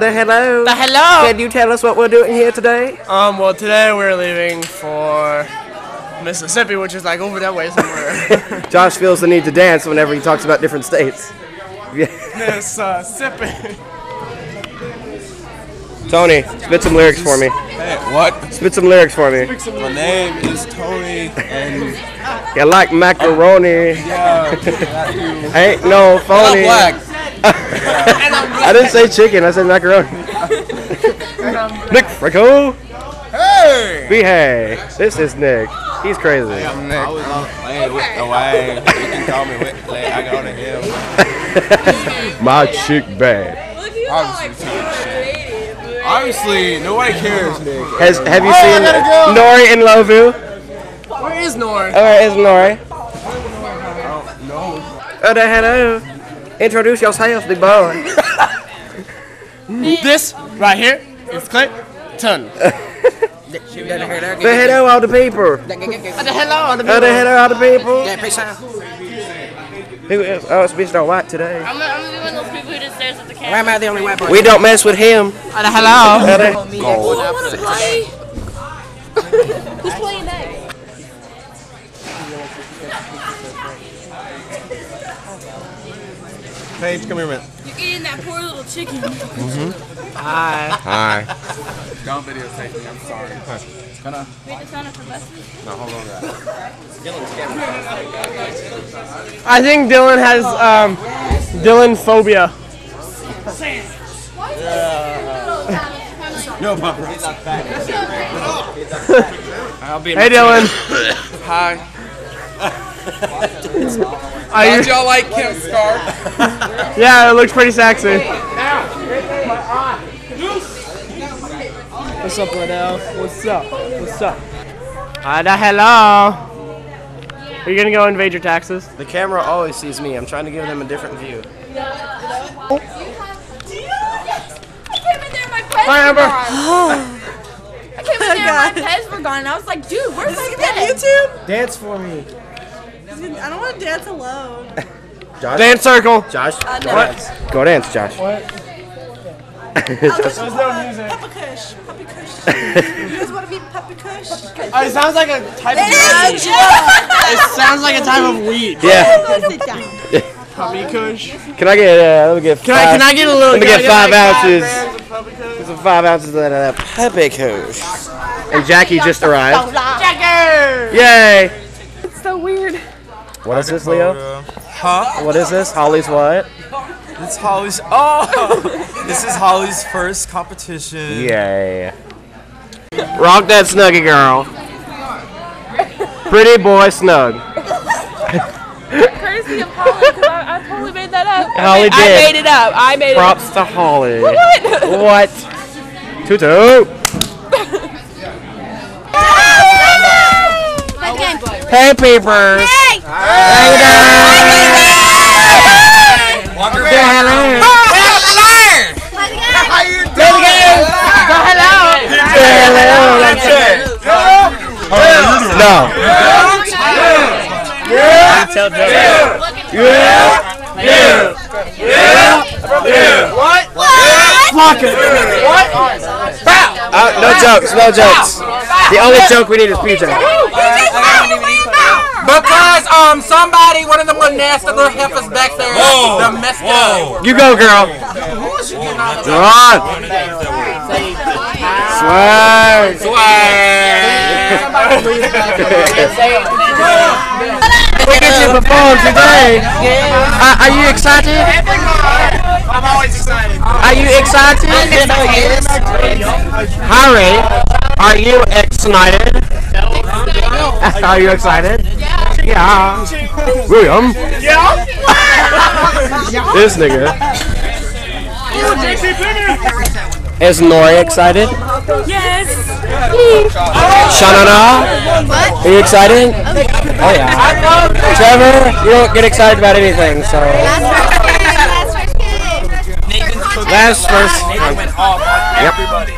The hello. The hello. Can you tell us what we're doing here today? Um, well, today we're leaving for Mississippi, which is like over that way somewhere. Josh feels the need to dance whenever he talks about different states. Mississippi. Tony, spit some lyrics for me. Hey, what? Spit some lyrics for me. My name is Tony, and You like macaroni? yeah, that you. Ain't no I'm phony. black. I didn't say chicken. I said macaroni. Nick Franco. Hey! Behave. This is Nick. He's crazy. I'm Nick. I was on plane with the way. You can call me Whitley. I go to him. My chick bad. Obviously, too. Obviously, nobody cares, Nick. Has have you Oh, seen gotta go. Nori in Lovu? Where is Nori? Oh, where is Nori? Oh, the hello. Introduce yourself, big boy. This right here is Clayton. The hello, all the people. The hello. Oh, the hello, all the people. Who is? Oh, it's Mr. White today. I'm, I'm doing those people who just stares at the camera. Why am I the only white boy? We don't mess with him. Oh, the hello. Oh, the- wanna play? Who's playing Paige, come here, man. You're eating that poor little chicken. Hi. Hi. Don't videotape me. I'm sorry. Wait, the sound for buses? No, hold on, guys. I think Dylan has um, Dylan phobia. No, Papa. Hey Dylan. Hi. Are you, Don't y'all like Kim Scarf? yeah, it looks pretty sexy. What's up, Liddell? What's up? What's up? Hi, the hello. Are you gonna go invade your taxes? The camera always sees me. I'm trying to give them a different view. I came in there, my pets Hi, were Amber. gone. I came in there, my pets were gone, and I was like, dude, where's my pets? YouTube? Dance for me. I don't want to dance alone. Josh. Dance circle. Josh. Uh, go no. dance. Go dance, Josh. What? There's no music. Puppy Kush. Puppy Kush. you guys want to be Puppy Kush? Oh, it sounds like a type of It weed. It sounds like a type of weed. Yeah. Sit. Puppy kush. Can I get? Uh, let me get. Can I, can I get a little? Let me can get five like ounces. grams of puppy? Some five ounces of that uh, Pepe Kush. And Jackie just arrived. Jagger! Yay! It's so weird. What is this, Leo? Huh? What is this? Holly's what? It's Holly's. Oh! this is Holly's first competition. Yay. Rock that Snuggie girl. Pretty boy snug. Courtesy of Holly, because I, I totally made that up. Holly I made, I made it up. I made it up. Props to Holly. What? What? Toot toot. Hey, peepers. How you doing? Wonder Say hello. Say it again. Say hello. That's it. No. Fuck it. Uh, no jokes, no jokes. The only joke we need is PJ. Because um somebody, one of them little nasty little heifers back there, Whoa. done messed up. You go, girl. Come on. Swag. Swag. we get to perform today. Uh, are you excited? I'm always excited. Are you excited? Harry, are you excited? Are you excited? Yeah. William? Yeah. This nigga. Is Nori excited? Yes. Shanana? Are you excited? Oh yeah. Trevor, you don't get excited about anything, so. Last first. Went off on Yep. everybody.